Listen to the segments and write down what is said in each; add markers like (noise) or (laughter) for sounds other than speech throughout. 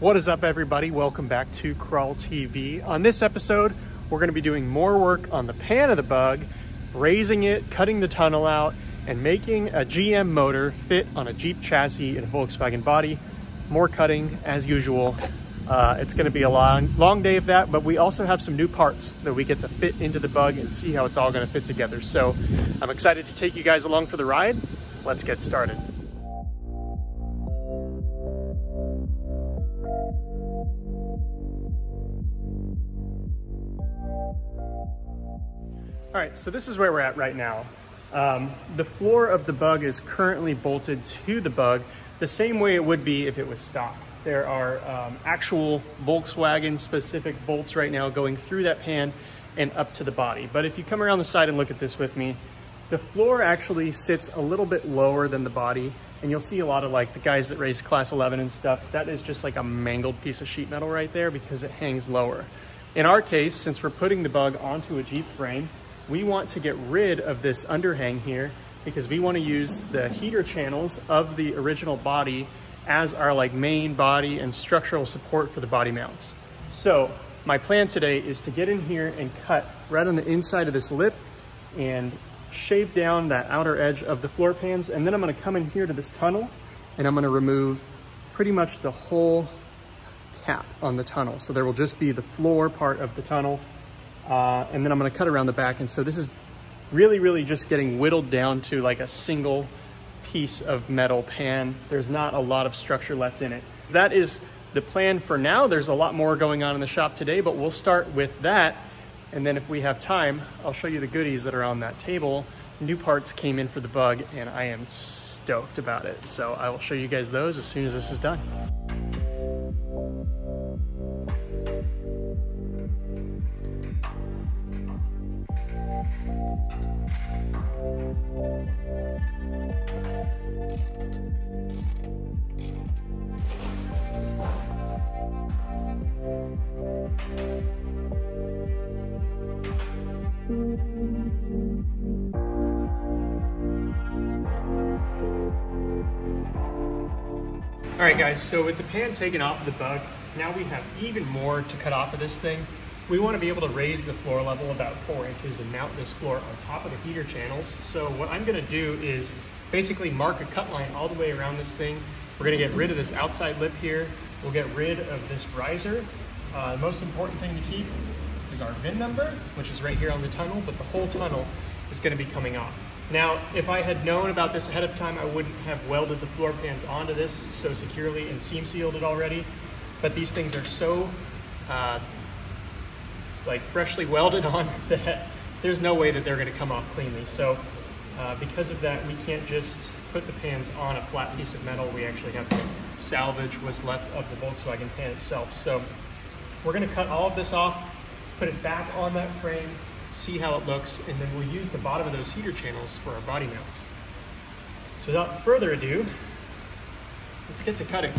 What is up everybody? Welcome back to Crawl TV. On this episode, we're gonna be doing more work on the pan of the bug, raising it, cutting the tunnel out, and making a GM motor fit on a Jeep chassis and a Volkswagen body. More cutting as usual. Uh, it's gonna be a long, long day of that, but we also have some new parts that we get to fit into the bug and see how it's all gonna fit together. So I'm excited to take you guys along for the ride. Let's get started. All right, so this is where we're at right now. Um, the floor of the bug is currently bolted to the bug the same way it would be if it was stock. There are um, actual Volkswagen specific bolts right now going through that pan and up to the body. But if you come around the side and look at this with me, the floor actually sits a little bit lower than the body and you'll see a lot of like the guys that race class 11 and stuff, that is just like a mangled piece of sheet metal right there because it hangs lower. In our case, since we're putting the bug onto a Jeep frame, we want to get rid of this underhang here because we want to use the heater channels of the original body as our like main body and structural support for the body mounts. So my plan today is to get in here and cut right on the inside of this lip and shave down that outer edge of the floor pans. And then I'm gonna come in here to this tunnel and I'm gonna remove pretty much the whole cap on the tunnel. So there will just be the floor part of the tunnel uh, and then I'm gonna cut around the back. And so this is really, really just getting whittled down to like a single piece of metal pan. There's not a lot of structure left in it. That is the plan for now. There's a lot more going on in the shop today, but we'll start with that. And then if we have time, I'll show you the goodies that are on that table. New parts came in for the bug and I am stoked about it. So I will show you guys those as soon as this is done. All right guys, so with the pan taken off of the bug, now we have even more to cut off of this thing. We wanna be able to raise the floor level about four inches and mount this floor on top of the heater channels. So what I'm gonna do is basically mark a cut line all the way around this thing. We're gonna get rid of this outside lip here. We'll get rid of this riser. Uh, the most important thing to keep is our VIN number, which is right here on the tunnel, but the whole tunnel is gonna be coming off. Now, if I had known about this ahead of time, I wouldn't have welded the floor pans onto this so securely and seam sealed it already. But these things are so uh, like freshly welded (laughs) on that there's no way that they're gonna come off cleanly. So uh, because of that, we can't just put the pans on a flat piece of metal. We actually have to salvage what's left of the Volkswagen pan itself. So we're gonna cut all of this off, put it back on that frame, see how it looks, and then we'll use the bottom of those heater channels for our body mounts. So without further ado, let's get to cutting.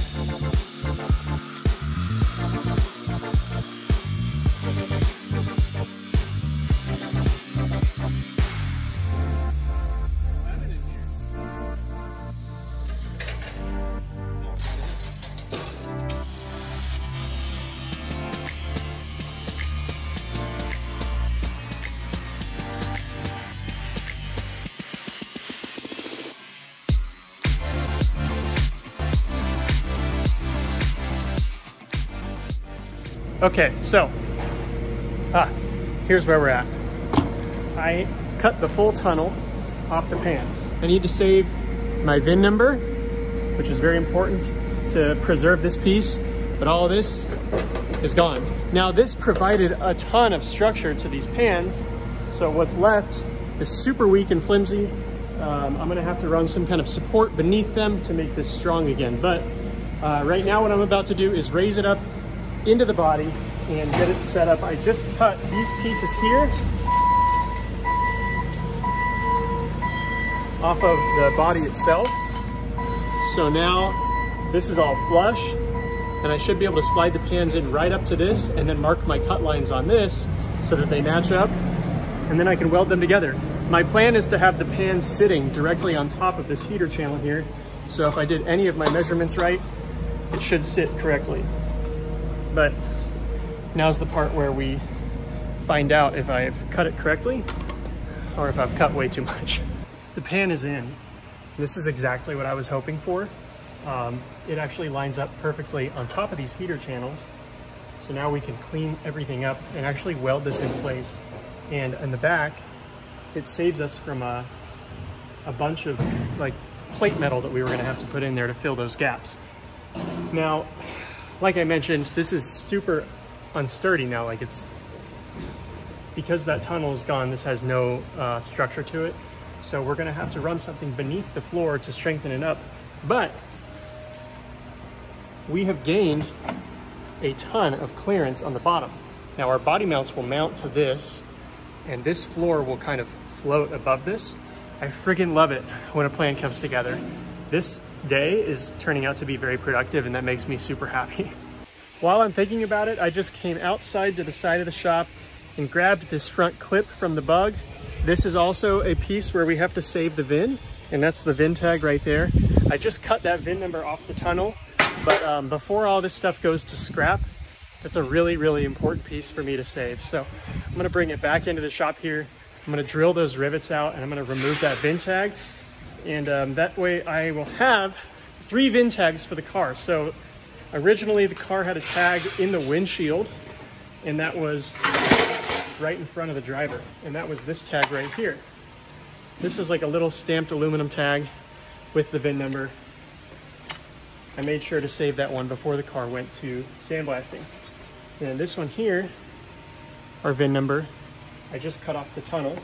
Okay, so, ah, here's where we're at. I cut the full tunnel off the pans. I need to save my VIN number, which is very important to preserve this piece, but all this is gone. Now this provided a ton of structure to these pans, so what's left is super weak and flimsy. Um, I'm gonna have to run some kind of support beneath them to make this strong again. But uh, right now what I'm about to do is raise it up into the body and get it set up. I just cut these pieces here off of the body itself. So now this is all flush and I should be able to slide the pans in right up to this and then mark my cut lines on this so that they match up and then I can weld them together. My plan is to have the pan sitting directly on top of this heater channel here. So if I did any of my measurements right, it should sit correctly. But now's the part where we find out if I've cut it correctly or if I've cut way too much. The pan is in. This is exactly what I was hoping for. Um, it actually lines up perfectly on top of these heater channels. So now we can clean everything up and actually weld this in place. And in the back, it saves us from a, a bunch of like plate metal that we were gonna have to put in there to fill those gaps. Now, like I mentioned, this is super unsturdy now. Like it's, because that tunnel is gone, this has no uh, structure to it. So we're gonna have to run something beneath the floor to strengthen it up. But we have gained a ton of clearance on the bottom. Now our body mounts will mount to this and this floor will kind of float above this. I friggin' love it when a plan comes together. This day is turning out to be very productive and that makes me super happy. (laughs) While I'm thinking about it, I just came outside to the side of the shop and grabbed this front clip from the bug. This is also a piece where we have to save the VIN and that's the VIN tag right there. I just cut that VIN number off the tunnel, but um, before all this stuff goes to scrap, that's a really, really important piece for me to save. So I'm gonna bring it back into the shop here. I'm gonna drill those rivets out and I'm gonna remove that VIN tag. And um, that way I will have three VIN tags for the car. So originally the car had a tag in the windshield and that was right in front of the driver. And that was this tag right here. This is like a little stamped aluminum tag with the VIN number. I made sure to save that one before the car went to sandblasting. And this one here, our VIN number, I just cut off the tunnel.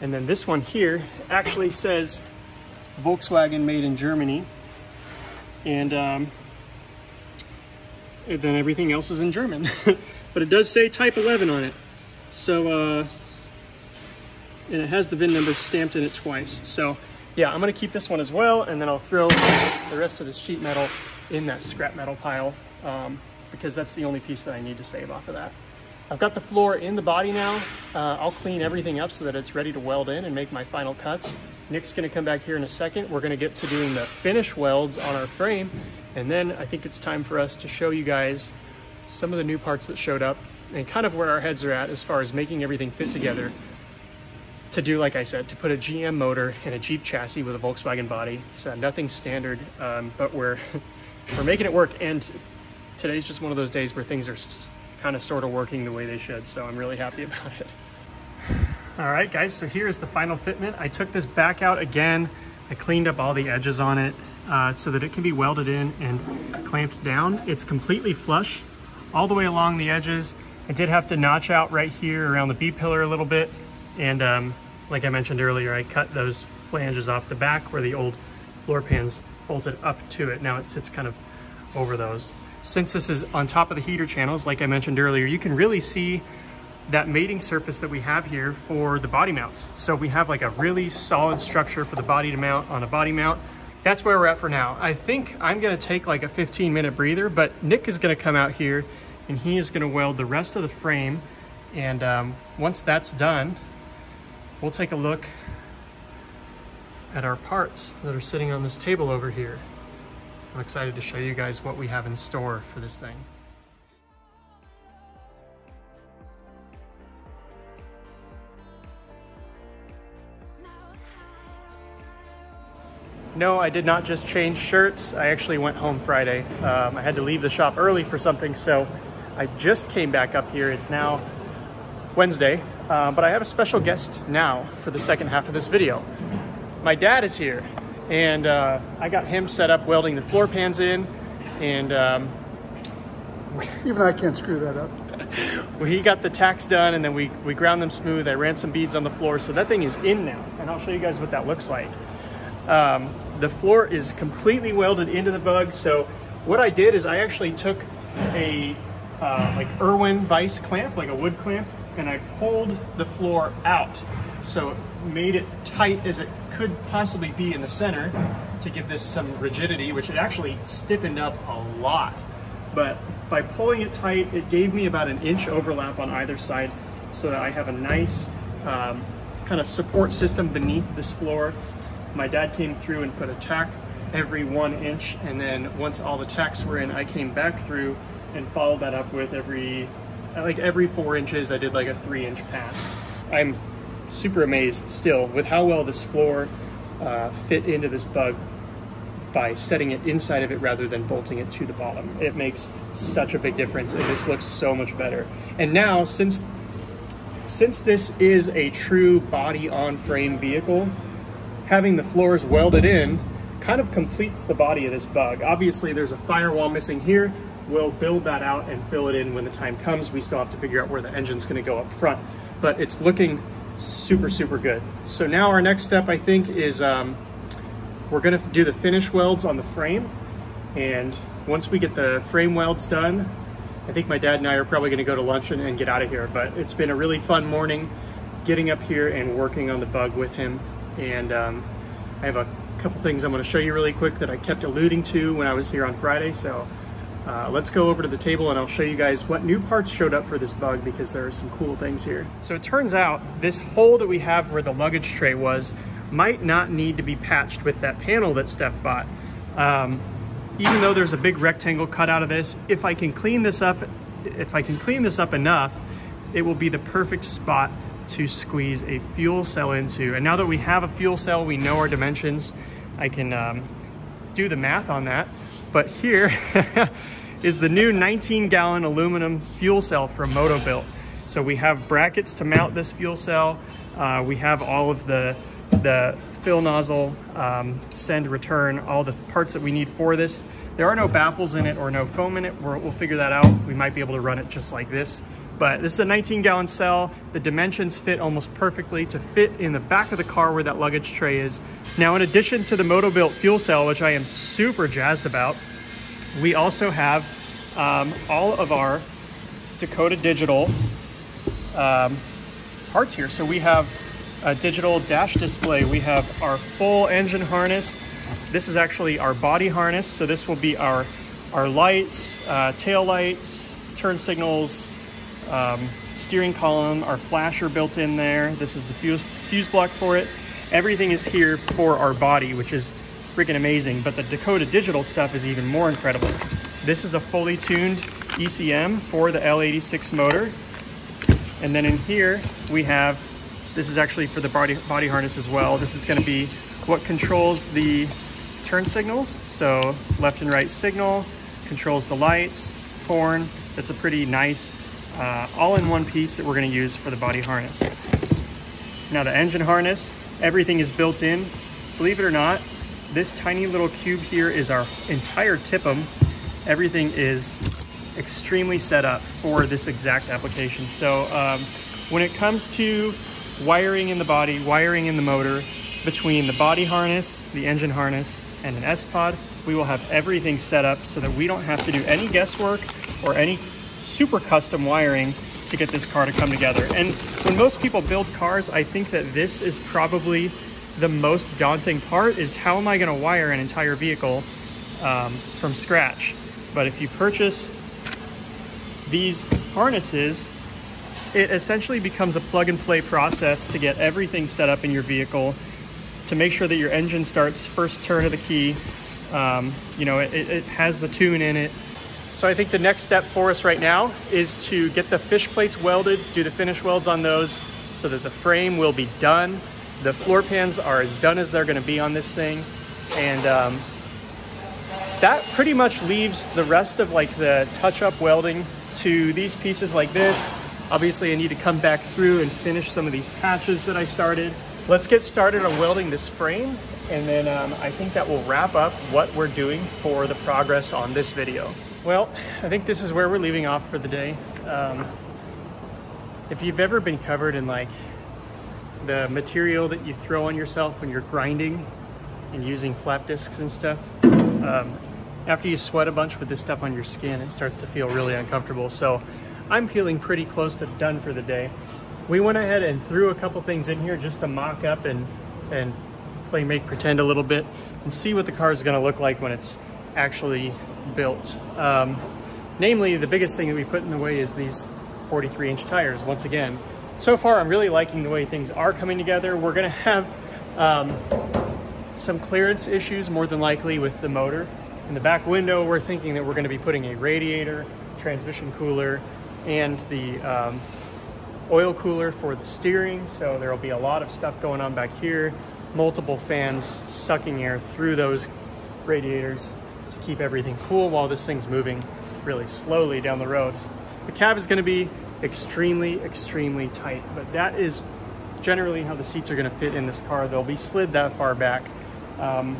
And then this one here actually says Volkswagen made in Germany. And, um, then everything else is in German. (laughs) but it does say type 11 on it. So, uh, and it has the VIN number stamped in it twice. So yeah, I'm gonna keep this one as well, and then I'll throw the rest of the sheet metal in that scrap metal pile um, because that's the only piece that I need to save off of that. I've got the floor in the body now. Uh, I'll clean everything up so that it's ready to weld in and make my final cuts. Nick's gonna come back here in a second. We're gonna get to doing the finish welds on our frame. And then I think it's time for us to show you guys some of the new parts that showed up and kind of where our heads are at as far as making everything fit together to do, like I said, to put a GM motor in a Jeep chassis with a Volkswagen body. So nothing standard, um, but we're, (laughs) we're making it work. And today's just one of those days where things are kind of sort of working the way they should. So I'm really happy (laughs) about it. All right, guys, so here's the final fitment. I took this back out again. I cleaned up all the edges on it uh, so that it can be welded in and clamped down. It's completely flush all the way along the edges. I did have to notch out right here around the B-pillar a little bit. And um, like I mentioned earlier, I cut those flanges off the back where the old floor pans bolted up to it. Now it sits kind of over those. Since this is on top of the heater channels, like I mentioned earlier, you can really see that mating surface that we have here for the body mounts. So we have like a really solid structure for the body to mount on a body mount. That's where we're at for now. I think I'm gonna take like a 15 minute breather, but Nick is gonna come out here and he is gonna weld the rest of the frame. And um, once that's done, we'll take a look at our parts that are sitting on this table over here. I'm excited to show you guys what we have in store for this thing. No, I did not just change shirts. I actually went home Friday. Um, I had to leave the shop early for something, so I just came back up here. It's now Wednesday, uh, but I have a special guest now for the second half of this video. My dad is here, and uh, I got him set up welding the floor pans in, and um, (laughs) even I can't screw that up. well, he got the tacks done, and then we, we ground them smooth. I ran some beads on the floor, so that thing is in now, and I'll show you guys what that looks like. Um, the floor is completely welded into the bug, so what I did is I actually took a uh, like Irwin vice clamp, like a wood clamp, and I pulled the floor out. So it made it tight as it could possibly be in the center to give this some rigidity, which it actually stiffened up a lot. But by pulling it tight, it gave me about an inch overlap on either side so that I have a nice um, kind of support system beneath this floor. My dad came through and put a tack every one inch and then once all the tacks were in, I came back through and followed that up with every, like every four inches, I did like a three inch pass. I'm super amazed still with how well this floor uh, fit into this bug by setting it inside of it rather than bolting it to the bottom. It makes such a big difference and this looks so much better. And now since since this is a true body on frame vehicle, having the floors welded in kind of completes the body of this bug. Obviously there's a firewall missing here. We'll build that out and fill it in when the time comes. We still have to figure out where the engine's gonna go up front, but it's looking super, super good. So now our next step, I think, is um, we're gonna do the finish welds on the frame. And once we get the frame welds done, I think my dad and I are probably gonna go to lunch and, and get out of here. But it's been a really fun morning getting up here and working on the bug with him. And um, I have a couple things I'm gonna show you really quick that I kept alluding to when I was here on Friday. So uh, let's go over to the table and I'll show you guys what new parts showed up for this bug because there are some cool things here. So it turns out this hole that we have where the luggage tray was might not need to be patched with that panel that Steph bought. Um, even though there's a big rectangle cut out of this, if I can clean this up, if I can clean this up enough, it will be the perfect spot to squeeze a fuel cell into. And now that we have a fuel cell, we know our dimensions, I can um, do the math on that. But here (laughs) is the new 19 gallon aluminum fuel cell from Motobilt. So we have brackets to mount this fuel cell. Uh, we have all of the, the fill nozzle, um, send, return, all the parts that we need for this. There are no baffles in it or no foam in it. we will figure that out. We might be able to run it just like this. But this is a 19 gallon cell. The dimensions fit almost perfectly to fit in the back of the car where that luggage tray is. Now, in addition to the Motobilt fuel cell, which I am super jazzed about, we also have um, all of our Dakota Digital um, parts here. So we have a digital dash display. We have our full engine harness. This is actually our body harness. So this will be our, our lights, uh, tail lights, turn signals, um, steering column, our flasher built in there. This is the fuse, fuse block for it. Everything is here for our body, which is freaking amazing. But the Dakota Digital stuff is even more incredible. This is a fully tuned ECM for the L86 motor. And then in here we have, this is actually for the body, body harness as well. This is gonna be what controls the turn signals. So left and right signal, controls the lights, horn. That's a pretty nice uh, all-in-one piece that we're gonna use for the body harness. Now the engine harness, everything is built in. Believe it or not, this tiny little cube here is our entire TIPM. Everything is extremely set up for this exact application. So um, when it comes to wiring in the body, wiring in the motor, between the body harness, the engine harness, and an S-Pod, we will have everything set up so that we don't have to do any guesswork or any super custom wiring to get this car to come together. And when most people build cars, I think that this is probably the most daunting part is how am I gonna wire an entire vehicle um, from scratch? But if you purchase these harnesses, it essentially becomes a plug and play process to get everything set up in your vehicle to make sure that your engine starts first turn of the key. Um, you know, it, it has the tune in it, so I think the next step for us right now is to get the fish plates welded, do the finish welds on those so that the frame will be done. The floor pans are as done as they're gonna be on this thing. And um, that pretty much leaves the rest of like the touch-up welding to these pieces like this. Obviously I need to come back through and finish some of these patches that I started. Let's get started on welding this frame and then um, I think that will wrap up what we're doing for the progress on this video. Well, I think this is where we're leaving off for the day. Um, if you've ever been covered in like the material that you throw on yourself when you're grinding and using flap discs and stuff, um, after you sweat a bunch with this stuff on your skin, it starts to feel really uncomfortable. So I'm feeling pretty close to done for the day. We went ahead and threw a couple things in here just to mock up and, and play make pretend a little bit and see what the car is gonna look like when it's actually built. Um, namely, the biggest thing that we put in the way is these 43 inch tires, once again. So far, I'm really liking the way things are coming together. We're gonna have um, some clearance issues more than likely with the motor. In the back window, we're thinking that we're gonna be putting a radiator, transmission cooler, and the um, oil cooler for the steering. So there'll be a lot of stuff going on back here. Multiple fans sucking air through those radiators to keep everything cool while this thing's moving really slowly down the road. The cab is gonna be extremely, extremely tight, but that is generally how the seats are gonna fit in this car. They'll be slid that far back. Um,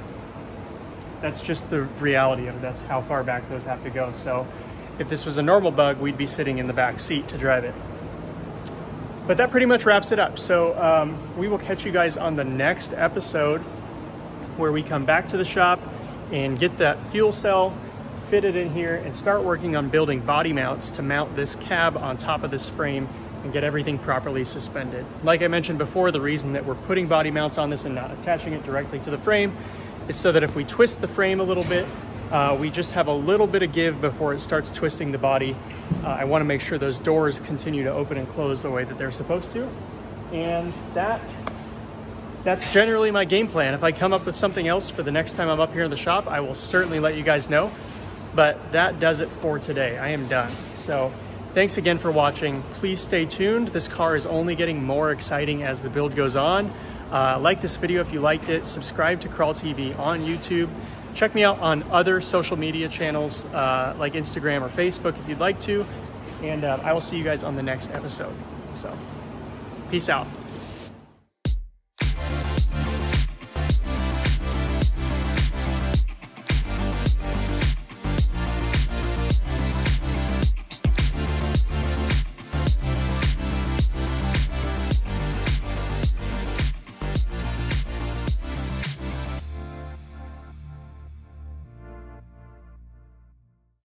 that's just the reality of it. That's how far back those have to go. So if this was a normal bug, we'd be sitting in the back seat to drive it. But that pretty much wraps it up. So um, we will catch you guys on the next episode where we come back to the shop and get that fuel cell fitted in here and start working on building body mounts to mount this cab on top of this frame and get everything properly suspended. Like I mentioned before, the reason that we're putting body mounts on this and not attaching it directly to the frame is so that if we twist the frame a little bit, uh, we just have a little bit of give before it starts twisting the body. Uh, I wanna make sure those doors continue to open and close the way that they're supposed to. And that that's generally my game plan. If I come up with something else for the next time I'm up here in the shop, I will certainly let you guys know. But that does it for today. I am done. So thanks again for watching. Please stay tuned. This car is only getting more exciting as the build goes on. Uh, like this video if you liked it. Subscribe to Crawl TV on YouTube. Check me out on other social media channels uh, like Instagram or Facebook if you'd like to. And uh, I will see you guys on the next episode. So, peace out.